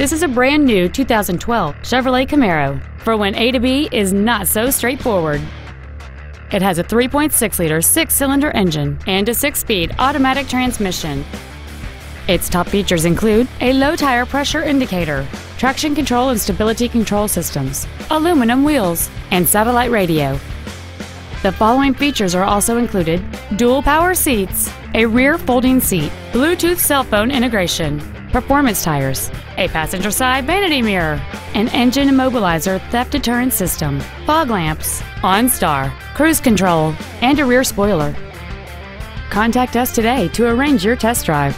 This is a brand new 2012 Chevrolet Camaro for when A to B is not so straightforward. It has a 3.6 liter six cylinder engine and a six speed automatic transmission. Its top features include a low tire pressure indicator, traction control and stability control systems, aluminum wheels, and satellite radio. The following features are also included dual power seats, a rear folding seat, Bluetooth cell phone integration, performance tires, a passenger side vanity mirror, an engine immobilizer theft deterrent system, fog lamps, OnStar, cruise control, and a rear spoiler. Contact us today to arrange your test drive.